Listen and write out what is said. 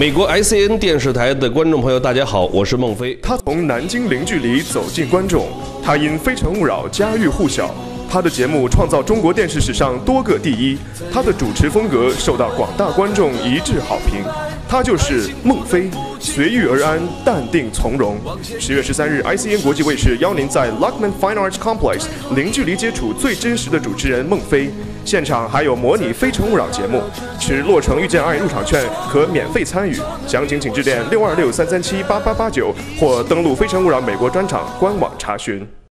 美国 ICN 电视台的观众朋友，大家好，我是孟非。他从南京零距离走进观众，他因《非诚勿扰》家喻户晓，他的节目创造中国电视史上多个第一，他的主持风格受到广大观众一致好评。他就是孟非，随遇而安，淡定从容。十月十三日，ICN 国际卫视邀您在 Luckman Fine Arts Complex 零距离接触最真实的主持人孟非。现场还有模拟《非诚勿扰》节目，持洛城遇见爱入场券可免费参与。详情请致电六二六三三七八八八九，或登录《非诚勿扰》美国专场官网查询。